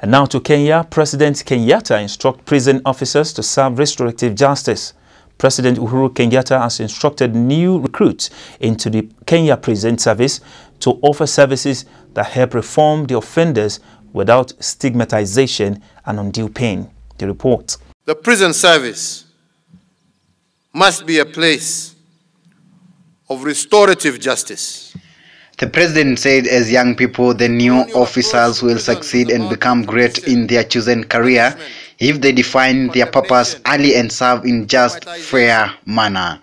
And now to Kenya, President Kenyatta instructed prison officers to serve restorative justice. President Uhuru Kenyatta has instructed new recruits into the Kenya Prison Service to offer services that help reform the offenders without stigmatization and undue pain. The report. The prison service must be a place of restorative justice. The president said as young people, the new officers will succeed and become great in their chosen career if they define their purpose early and serve in just fair manner.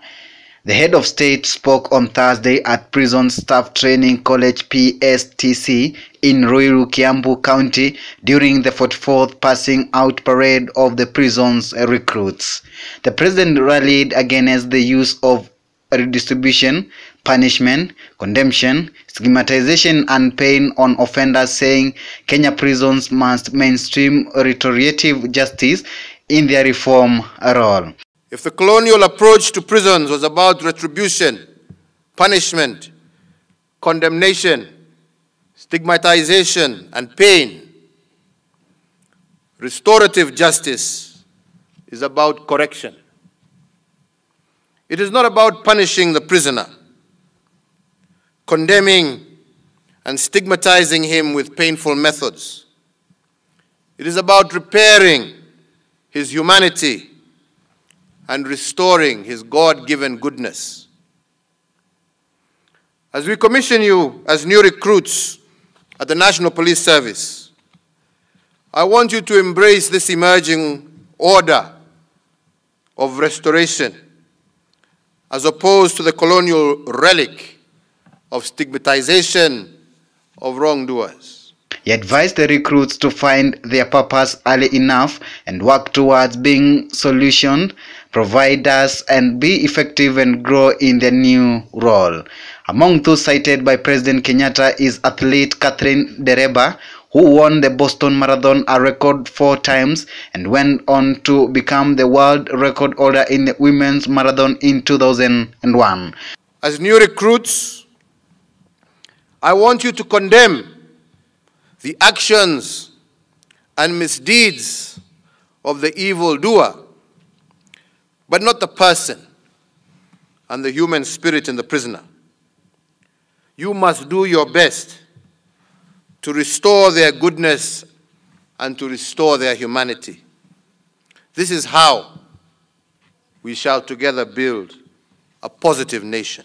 The head of state spoke on Thursday at Prison Staff Training College PSTC in Ruiru, Kiambu County during the 44th passing out parade of the prison's recruits. The president rallied against the use of redistribution, punishment, condemnation, stigmatization and pain on offenders saying Kenya prisons must mainstream restorative justice in their reform role. If the colonial approach to prisons was about retribution, punishment, condemnation, stigmatization and pain, restorative justice is about correction. It is not about punishing the prisoner, condemning and stigmatizing him with painful methods. It is about repairing his humanity and restoring his God given goodness. As we commission you as new recruits at the National Police Service, I want you to embrace this emerging order of restoration as opposed to the colonial relic of stigmatization of wrongdoers. He advised the recruits to find their purpose early enough and work towards being solution providers and be effective and grow in their new role. Among those cited by President Kenyatta is athlete Catherine Ndereba, who won the Boston Marathon a record four times and went on to become the world record holder in the women's marathon in 2001. As new recruits, I want you to condemn the actions and misdeeds of the evildoer, but not the person and the human spirit in the prisoner. You must do your best to restore their goodness and to restore their humanity. This is how we shall together build a positive nation.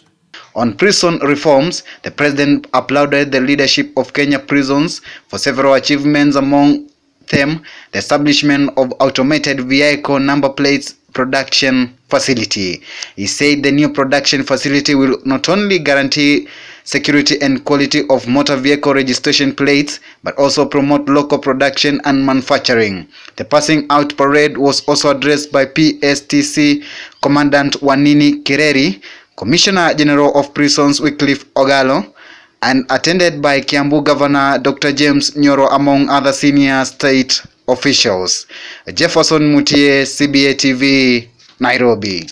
On prison reforms, the president applauded the leadership of Kenya prisons for several achievements among them the establishment of automated vehicle number plates production facility. He said the new production facility will not only guarantee security and quality of motor vehicle registration plates, but also promote local production and manufacturing. The passing out parade was also addressed by PSTC Commandant Wanini Kireri, Commissioner General of Prisons Wycliffe Ogallo, and attended by Kiambu Governor Dr. James Nyoro among other senior state officials. Jefferson Mutie, CBA TV, Nairobi.